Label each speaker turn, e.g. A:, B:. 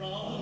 A: around.